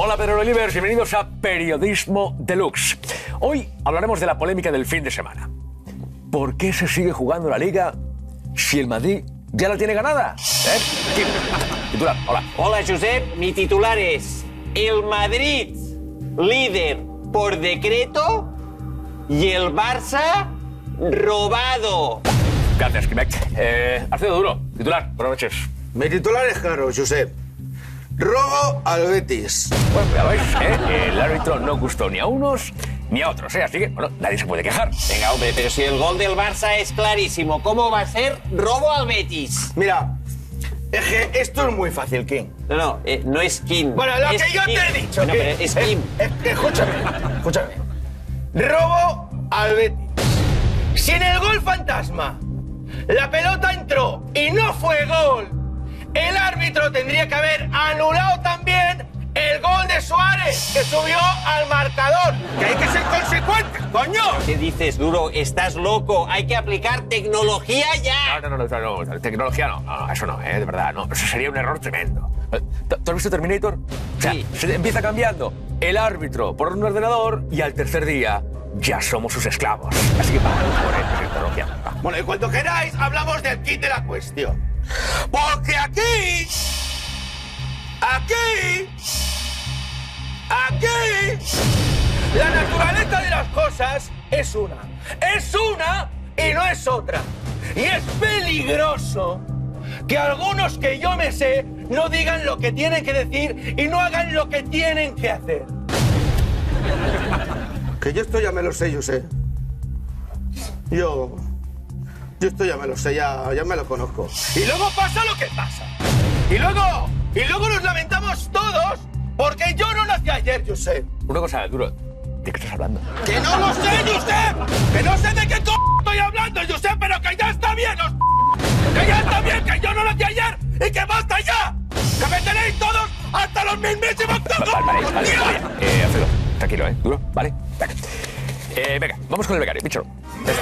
Pedro Olivers, bienvenidos a Periodismo Deluxe. Hoy hablaremos de la polémica del fin de semana. ¿Por qué se sigue jugando la Liga si el Madrid ya la tiene ganada? ¿Eh? Titular, hola. Hola, Josep. Mi titular es el Madrid líder por decreto y el Barça robado. Gracias, Kimek. Eh, Alfredo Duro, titular, buenas noches. Mi titular es claro, Josep. Robo al Betis. Bueno, ya veis, ¿eh? el árbitro no gustó ni a unos ni a otros, ¿eh? así que, bueno, nadie se puede quejar. Venga, hombre, pero si el gol del Barça es clarísimo, ¿cómo va a ser robo al Betis? Mira, es que esto es muy fácil, King. No, no, eh, no es Kim. Bueno, lo es que yo Kim. te he dicho, No, pero es eh, Kim. eh, escúchame, escúchame. Robo al Betis. Si en el gol fantasma la pelota entró y no fue gol, el árbitro tendría que haber anulado Suárez, que subió al marcador. Que hay que ser consecuente, coño. ¿Qué dices, Duro? Estás loco. Hay que aplicar tecnología ya. No, no, no, no, no, tecnología no, no, no, eso no, ¿eh? de verdad, no, eso sería un error tremendo. Eh, ¿Tú has visto Terminator? O sea, Sí. se empieza cambiando el árbitro por un ordenador y al tercer día ya somos sus esclavos. Así que para, por ejemplo, tecnología. Bueno, y cuando queráis, hablamos del kit de la cuestión. Porque. Aquí. Aquí. La naturaleza de las cosas es una. Es una y no es otra. Y es peligroso que algunos que yo me sé no digan lo que tienen que decir y no hagan lo que tienen que hacer. Que yo esto ya me lo sé, yo sé. Yo. Yo esto ya me lo sé, ya, ya me lo conozco. Y luego pasa lo que pasa. Y luego. Y luego nos lamentamos todos porque yo no nací ayer, yo sé. Una cosa, duro, ¿de qué estás hablando? ¡Que no lo sé, Josep! ¡Que no sé de qué c estoy hablando, Josep! ¡Pero que ya está bien! os- ¡Que ya está bien! ¡Que yo no nací ayer! ¡Y que basta ya! ¡Que me tenéis todos hasta los mismísimos tacos! Vale, vale, vale, ¡Dios! vale. Eh, Alfredo, tranquilo, ¿eh? Duro, ¿vale? Venga. Eh, venga, vamos con el becario. Venga.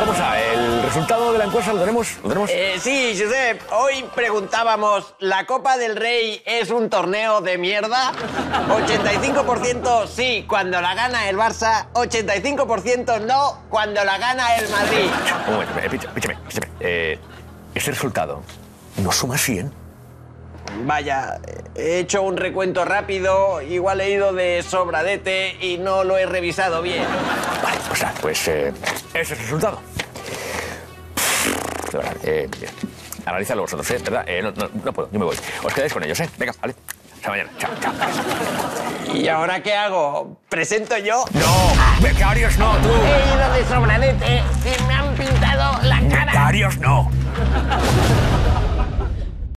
¿Cómo está? ¿El resultado de la encuesta lo tenemos? ¿Lo tenemos? Eh, sí, Josep, hoy preguntábamos, ¿la Copa del Rey es un torneo de mierda? 85% sí cuando la gana el Barça, 85% no cuando la gana el Madrid. Un momento, eh, píchame. Eh, ese resultado no suma 100. Vaya, he hecho un recuento rápido, igual he ido de sobradete y no lo he revisado bien. Pues nada, pues eh, ese es el resultado. De verdad, eh, bien. Analízalo vosotros, ¿eh? ¿Verdad? Eh, no, no, no puedo, yo me voy. Os quedáis con ellos, ¿eh? Venga, vale. Hasta mañana. Chao, chao. ¿Y ahora qué hago? ¿Presento yo? ¡No! ¡Becarios no, tú! He ido de sobradete y me han pintado la cara. ¡Becarios no!